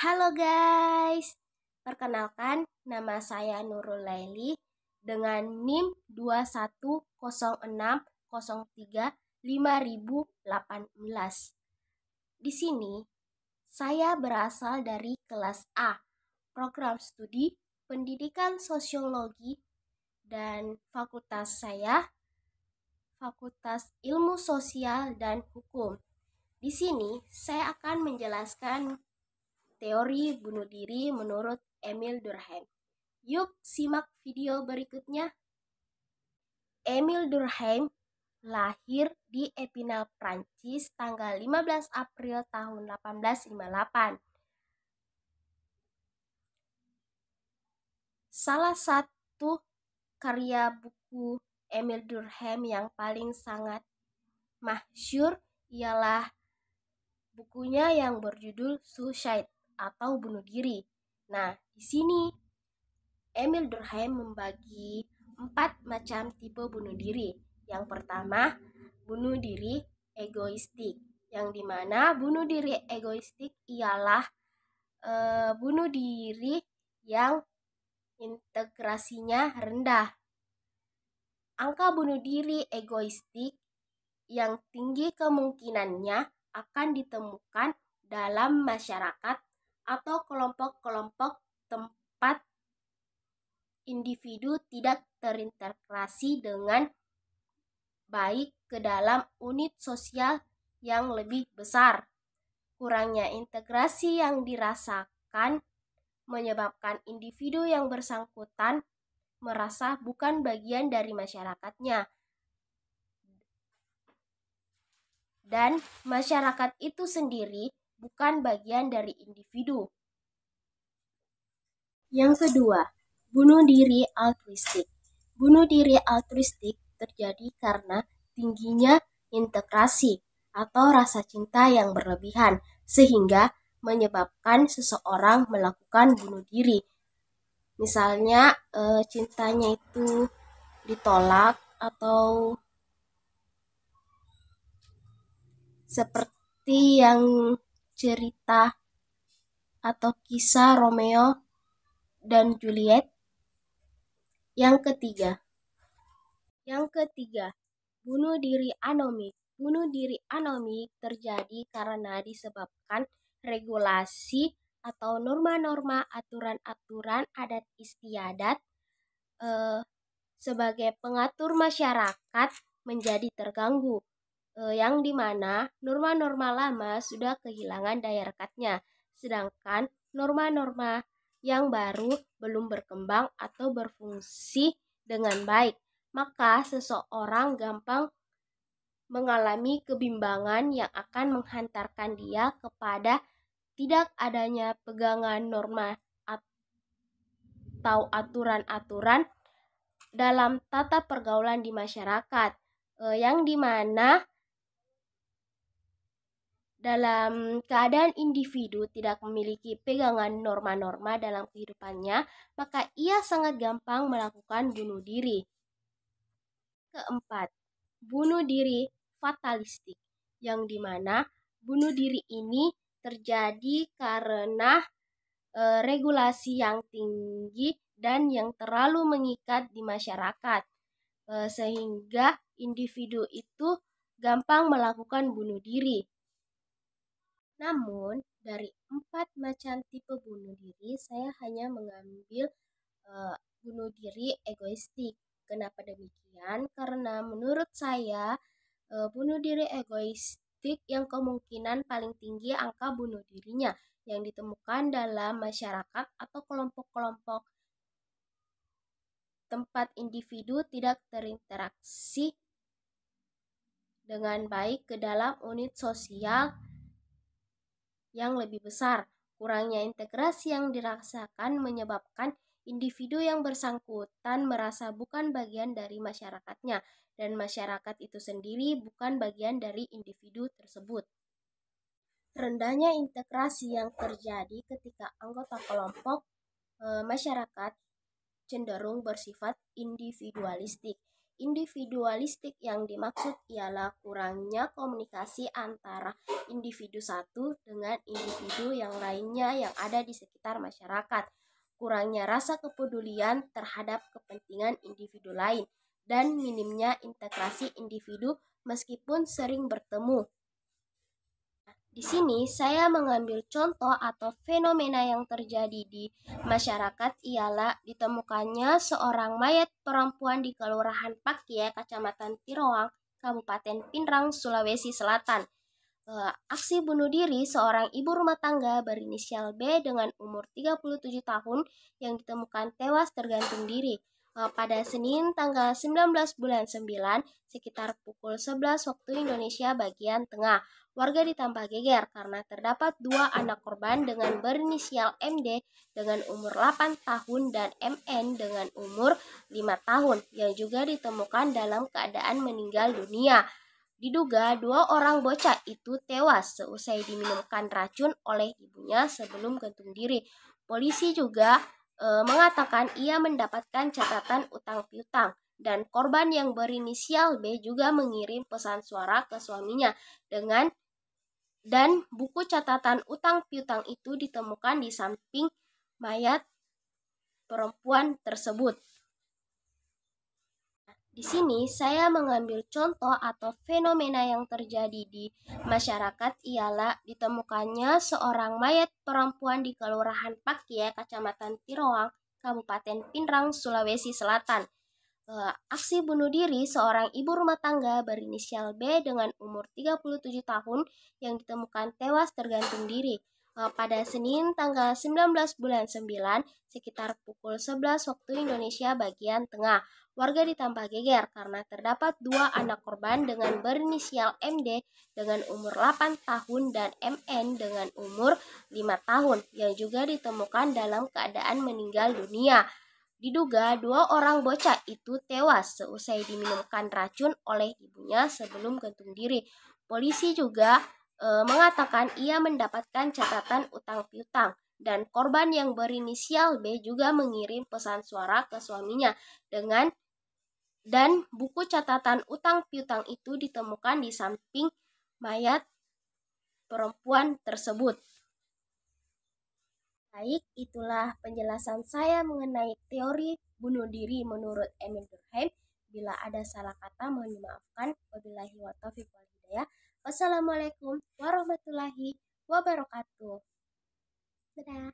Halo guys, perkenalkan nama saya Nurul Laili dengan NIM 210603518. Di sini saya berasal dari kelas A, program studi pendidikan sosiologi dan fakultas saya Fakultas Ilmu Sosial dan Hukum. Di sini saya akan menjelaskan teori bunuh diri menurut Emil Durkheim. Yuk simak video berikutnya. Emil Durkheim lahir di Epinal, Prancis tanggal 15 April tahun 1858. Salah satu karya buku Emil Durkheim yang paling sangat masyur ialah bukunya yang berjudul Suicide atau bunuh diri. Nah, di sini Emil Durkheim membagi empat macam tipe bunuh diri. Yang pertama, bunuh diri egoistik, yang di mana bunuh diri egoistik ialah e, bunuh diri yang integrasinya rendah. Angka bunuh diri egoistik yang tinggi kemungkinannya akan ditemukan dalam masyarakat atau kelompok-kelompok tempat individu tidak terintegrasi dengan baik ke dalam unit sosial yang lebih besar. Kurangnya integrasi yang dirasakan menyebabkan individu yang bersangkutan merasa bukan bagian dari masyarakatnya. Dan masyarakat itu sendiri bukan bagian dari individu. Yang kedua, bunuh diri altruistik. Bunuh diri altruistik terjadi karena tingginya integrasi atau rasa cinta yang berlebihan sehingga menyebabkan seseorang melakukan bunuh diri. Misalnya e, cintanya itu ditolak atau seperti yang cerita atau kisah Romeo dan Juliet. Yang ketiga, yang ketiga, bunuh diri anomik. Bunuh diri anomik terjadi karena disebabkan regulasi atau norma-norma aturan-aturan adat istiadat eh, sebagai pengatur masyarakat menjadi terganggu yang di mana norma-norma lama sudah kehilangan daya rekatnya, sedangkan norma-norma yang baru belum berkembang atau berfungsi dengan baik, maka seseorang gampang mengalami kebimbangan yang akan menghantarkan dia kepada tidak adanya pegangan norma atau aturan-aturan dalam tata pergaulan di masyarakat, eh, yang di mana dalam keadaan individu tidak memiliki pegangan norma-norma dalam kehidupannya, maka ia sangat gampang melakukan bunuh diri. Keempat, bunuh diri fatalistik, yang di mana bunuh diri ini terjadi karena e, regulasi yang tinggi dan yang terlalu mengikat di masyarakat, e, sehingga individu itu gampang melakukan bunuh diri. Namun, dari empat macam tipe bunuh diri, saya hanya mengambil uh, bunuh diri egoistik. Kenapa demikian? Karena menurut saya, uh, bunuh diri egoistik yang kemungkinan paling tinggi angka bunuh dirinya yang ditemukan dalam masyarakat atau kelompok-kelompok tempat individu tidak terinteraksi dengan baik ke dalam unit sosial yang lebih besar. Kurangnya integrasi yang dirasakan menyebabkan individu yang bersangkutan merasa bukan bagian dari masyarakatnya dan masyarakat itu sendiri bukan bagian dari individu tersebut. Rendahnya integrasi yang terjadi ketika anggota kelompok e, masyarakat cenderung bersifat individualistik. Individualistik yang dimaksud ialah kurangnya komunikasi antara individu satu dengan individu yang lainnya yang ada di sekitar masyarakat, kurangnya rasa kepedulian terhadap kepentingan individu lain, dan minimnya integrasi individu meskipun sering bertemu. Di sini saya mengambil contoh atau fenomena yang terjadi di masyarakat ialah ditemukannya seorang mayat perempuan di Kelurahan Pakia, Kecamatan Tiroang, Kabupaten Pinrang, Sulawesi Selatan. E, aksi bunuh diri seorang ibu rumah tangga berinisial B dengan umur 37 tahun yang ditemukan tewas tergantung diri pada Senin tanggal 19 bulan 9 sekitar pukul 11 waktu Indonesia bagian tengah. Warga ditambah geger karena terdapat dua anak korban dengan berinisial MD dengan umur 8 tahun dan MN dengan umur 5 tahun yang juga ditemukan dalam keadaan meninggal dunia. Diduga dua orang bocah itu tewas seusai diminumkan racun oleh ibunya sebelum gantung diri. Polisi juga e, mengatakan ia mendapatkan catatan utang piutang dan korban yang berinisial B juga mengirim pesan suara ke suaminya dengan dan buku catatan utang piutang itu ditemukan di samping mayat perempuan tersebut. Di sini saya mengambil contoh atau fenomena yang terjadi di masyarakat ialah ditemukannya seorang mayat perempuan di Kelurahan Pakia, Kecamatan Tiroang, Kabupaten Pinrang, Sulawesi Selatan. Uh, aksi bunuh diri seorang ibu rumah tangga berinisial B dengan umur 37 tahun yang ditemukan tewas tergantung diri pada Senin tanggal 19 bulan 9 sekitar pukul 11 waktu Indonesia bagian tengah. Warga ditambah geger karena terdapat dua anak korban dengan berinisial MD dengan umur 8 tahun dan MN dengan umur 5 tahun yang juga ditemukan dalam keadaan meninggal dunia. Diduga dua orang bocah itu tewas seusai diminumkan racun oleh ibunya sebelum gantung diri. Polisi juga e, mengatakan ia mendapatkan catatan utang piutang dan korban yang berinisial B juga mengirim pesan suara ke suaminya dengan dan buku catatan utang piutang itu ditemukan di samping mayat perempuan tersebut. Baik, itulah penjelasan saya mengenai teori bunuh diri menurut Emil Durkheim. Bila ada salah kata mohon dimaafkan. Wabillahi wa taufiq wal hidayah. Wassalamualaikum warahmatullahi wabarakatuh. Dadah.